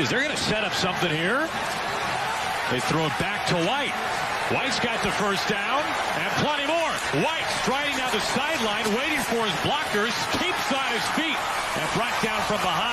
Is they're going to set up something here? They throw it back to White. White's got the first down and plenty more. White striding down the sideline, waiting for his blockers, keeps on his feet and brought down from behind.